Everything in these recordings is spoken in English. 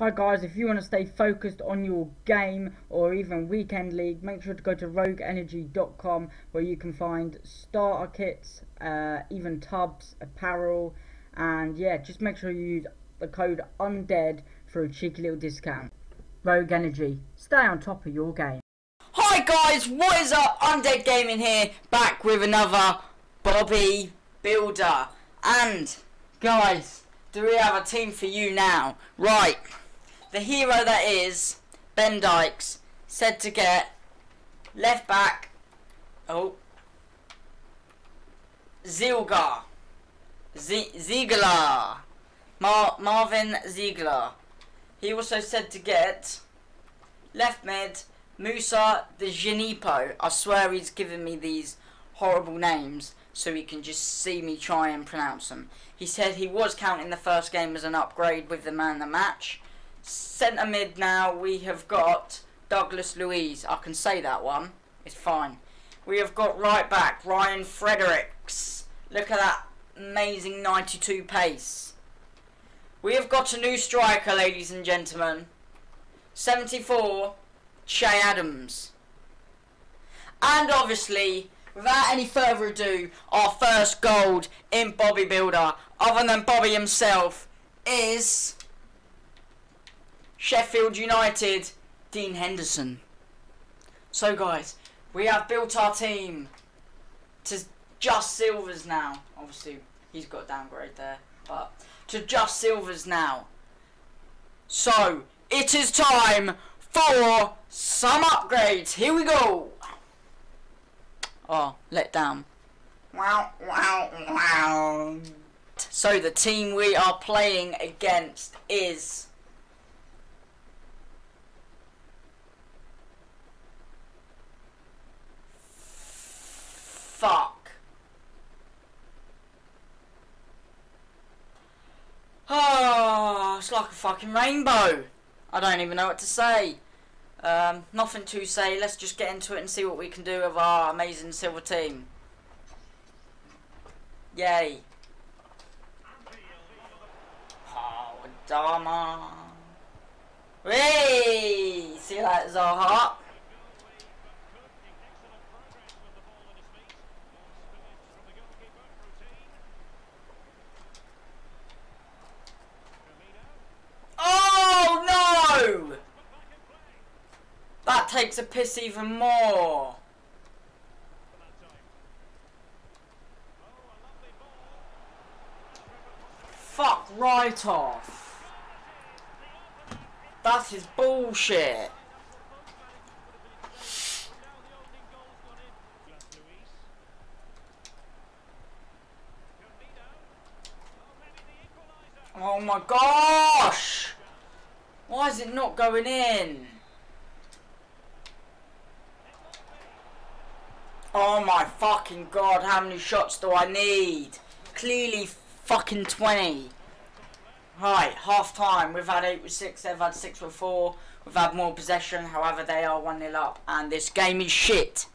Hi guys, if you want to stay focused on your game or even weekend league, make sure to go to rogueenergy.com where you can find starter kits, uh, even tubs, apparel, and yeah, just make sure you use the code UNDEAD for a cheeky little discount. Rogue Energy, stay on top of your game. Hi guys, what is up? Undead Gaming here, back with another Bobby Builder. And, guys, do we have a team for you now? Right. The hero that is Ben Dykes said to get left back. Oh. Zilgar. Z Ziegler. Mar Marvin Ziegler. He also said to get left mid Musa the Genipo. I swear he's given me these horrible names so he can just see me try and pronounce them. He said he was counting the first game as an upgrade with the man the match centre mid now we have got Douglas Luiz. I can say that one. It's fine. We have got right back Ryan Fredericks. Look at that amazing 92 pace. We have got a new striker, ladies and gentlemen. 74, Che Adams. And obviously, without any further ado, our first gold in Bobby Builder, other than Bobby himself, is Sheffield United, Dean Henderson. So guys, we have built our team to just silvers now. Obviously, he's got a downgrade there, but to just silvers now. So, it is time for some upgrades. Here we go. Oh, let down. Wow, wow, wow. So the team we are playing against is fuck. Oh, it's like a fucking rainbow. I don't even know what to say. Um, nothing to say. Let's just get into it and see what we can do with our amazing silver team. Yay. Oh, Dharma. Hey! See that, Zaha? That takes a piss even more. Fuck right off. That is his bullshit. Oh my gosh! Why is it not going in? Oh my fucking god, how many shots do I need? Clearly fucking 20. Right, half time. We've had 8 with 6, they've had 6 with 4. We've had more possession, however they are 1 0 up. And this game is shit.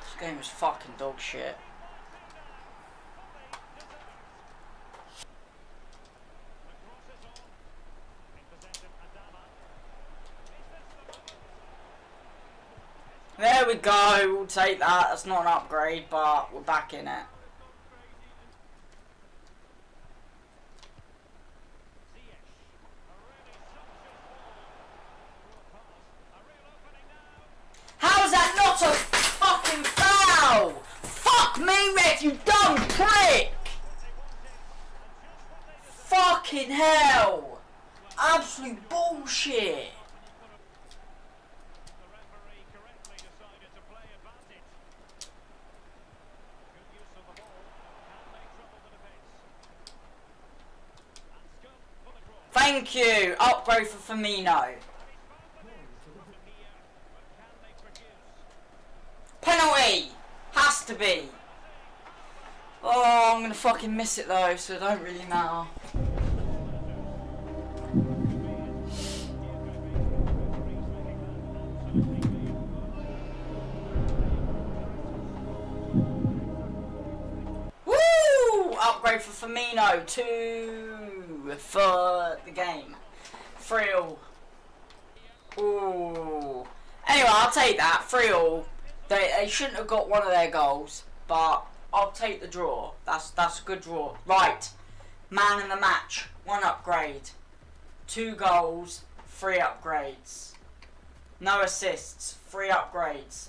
This game is fucking dog shit. There we go, we'll take that. That's not an upgrade, but we're back in it. How is that not a fucking foul? Fuck me, Red, you dumb prick! Fucking hell! Absolute bullshit! Thank you. Upgrade for Firmino. Penalty. Has to be. Oh, I'm going to fucking miss it though, so it don't really matter. Woo! Upgrade for Firmino. Two for the game. Three all. Ooh. Anyway, I'll take that. Three all. They, they shouldn't have got one of their goals, but I'll take the draw. That's that's a good draw. Right. Man in the match. One upgrade. Two goals. Three upgrades. No assists. Three upgrades.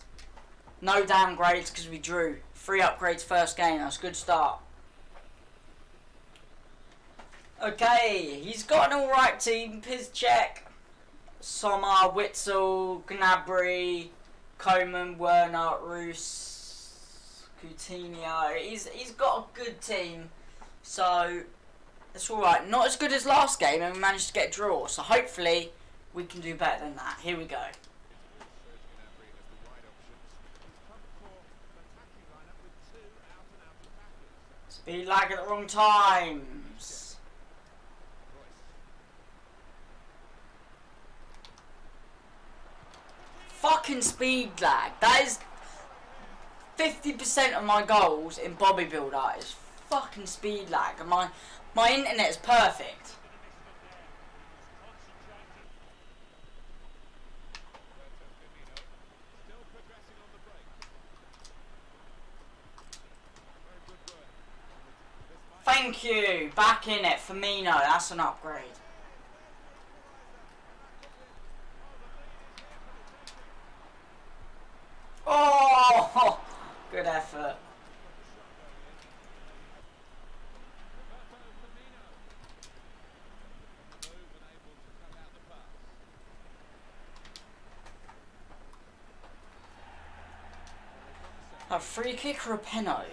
No downgrades because we drew. Three upgrades first game. That's a good start. Okay, he's got an alright team. Piszczek, Sommer, Witsel, Gnabry, Coman, Werner, Roos, Coutinho. He's he's got a good team. So it's alright. Not as good as last game and we managed to get a draw. So hopefully we can do better than that. Here we go. Speed lag at the wrong times. Fucking speed lag. That is 50% of my goals in Bobby Builder is fucking speed lag. And my, my internet is perfect. Thank you. Back in it. Firmino. That's an upgrade. Oh! Good effort. A free kick or a penalty?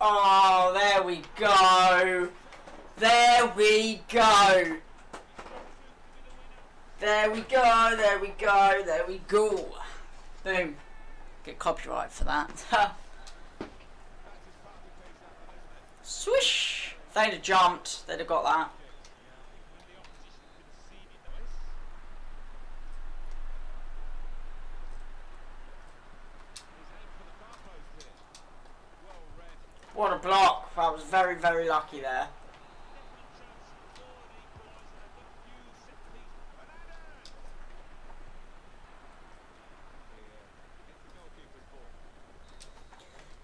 Oh, there we go. There we go. There we go, there we go, there we go. Boom. Get copyright for that. Swish! If they'd have jumped, they'd have got that. What a block. I was very, very lucky there.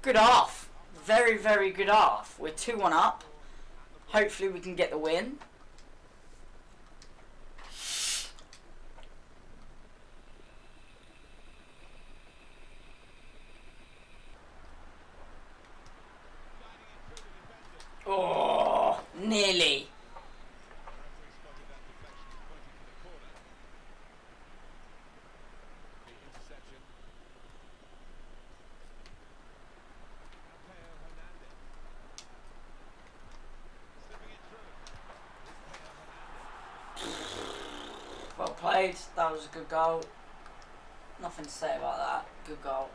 Good off. Very, very good off. We're 2-1 up. Hopefully we can get the win. Oh, nearly. Well played. That was a good goal. Nothing to say about that. Good goal.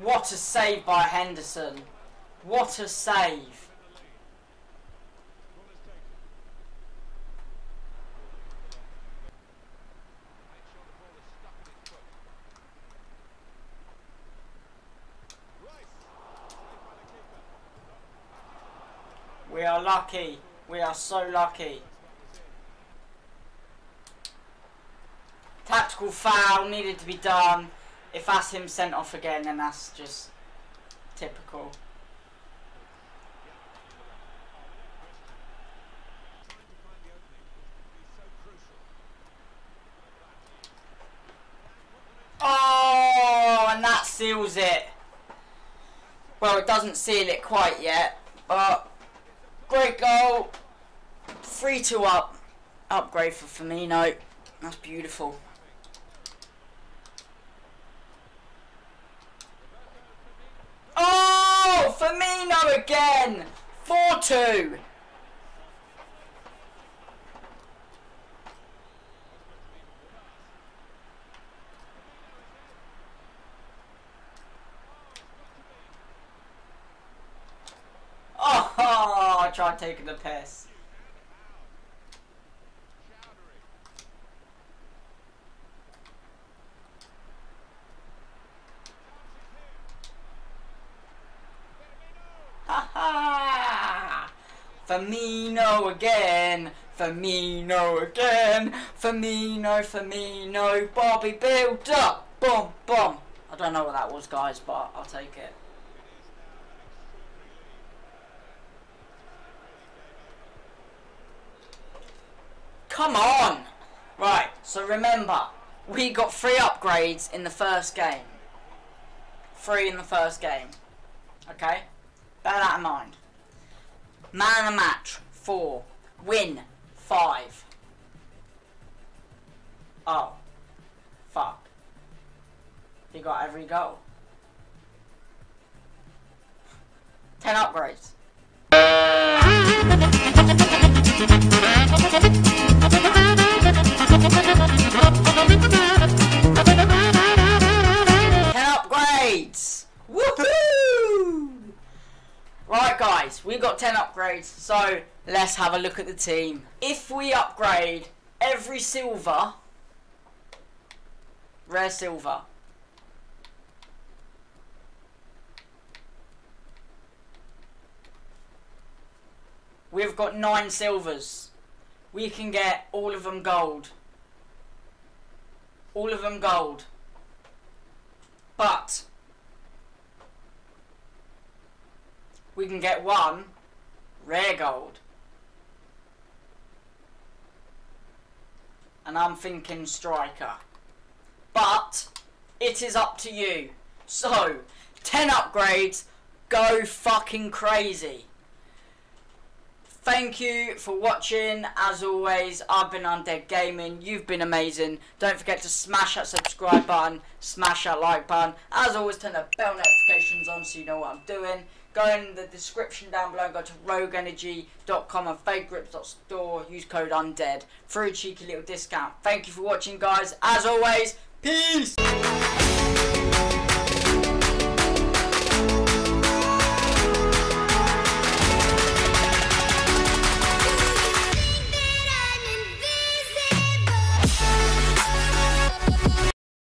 What a save by Henderson. What a save. We are lucky. We are so lucky. Tactical foul needed to be done. If that's him sent off again, then that's just typical. Oh, and that seals it. Well, it doesn't seal it quite yet, but great goal. 3-2 up. Upgrade for Firmino. That's beautiful. Oh, Firmino again. 4-2. Tried taking the piss. Ha! Firmino again! Firmino again! Firmino, Firmino, Bobby build up! Boom, boom! I don't know what that was, guys, but I'll take it. Come on! Right, so remember, we got three upgrades in the first game. Three in the first game. Okay? Bear that in mind. Man of the match, four. Win, five. Oh. Fuck. He got every goal. Ten upgrades. Got 10 upgrades, so let's have a look at the team. If we upgrade every silver, rare silver, we've got 9 silvers. We can get all of them gold. All of them gold. But we can get one rare gold. And I'm thinking striker. But it is up to you. So, 10 upgrades, go fucking crazy. Thank you for watching. As always, I've been Undead Gaming. You've been amazing. Don't forget to smash that subscribe button, smash that like button. As always, turn the bell notifications on so you know what I'm doing. Go in the description down below, go to rogueenergy.com and fadegrips.store, use code UNDEAD for a cheeky little discount. Thank you for watching, guys. As always, peace!